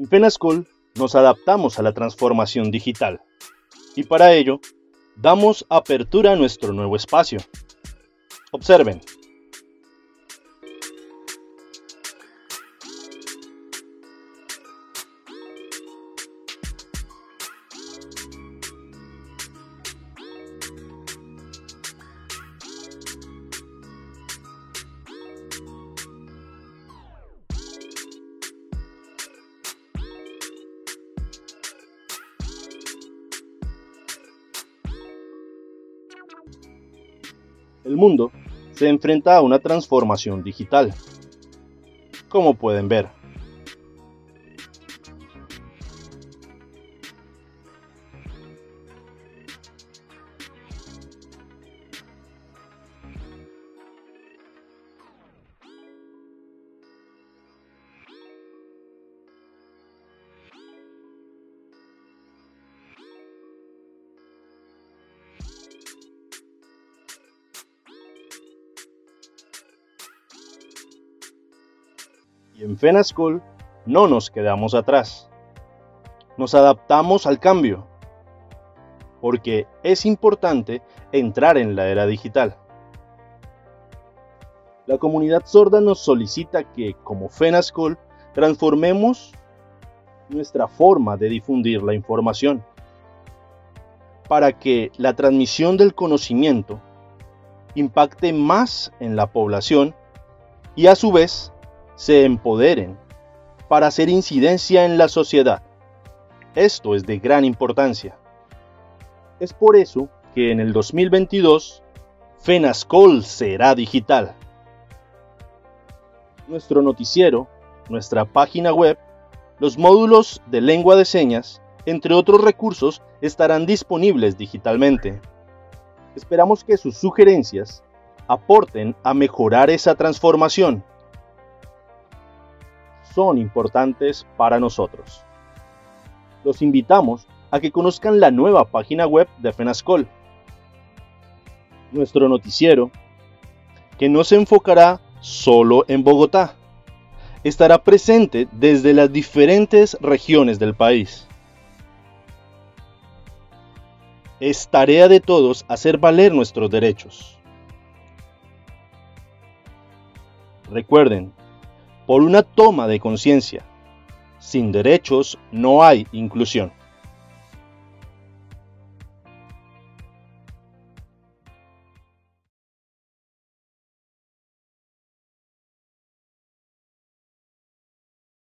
En Penascol nos adaptamos a la transformación digital y para ello damos apertura a nuestro nuevo espacio. Observen. El mundo se enfrenta a una transformación digital. Como pueden ver, y en FENASCOL no nos quedamos atrás. Nos adaptamos al cambio, porque es importante entrar en la era digital. La comunidad sorda nos solicita que, como FENASCOL, transformemos nuestra forma de difundir la información para que la transmisión del conocimiento impacte más en la población y a su vez se empoderen para hacer incidencia en la sociedad. Esto es de gran importancia. Es por eso que en el 2022 FENASCOL será digital. Nuestro noticiero, nuestra página web, los módulos de lengua de señas, entre otros recursos, estarán disponibles digitalmente. Esperamos que sus sugerencias aporten a mejorar esa transformación son importantes para nosotros. Los invitamos a que conozcan la nueva página web de FENASCOL, nuestro noticiero, que no se enfocará solo en Bogotá, estará presente desde las diferentes regiones del país. Es tarea de todos hacer valer nuestros derechos. Recuerden, por una toma de conciencia. Sin derechos no hay inclusión.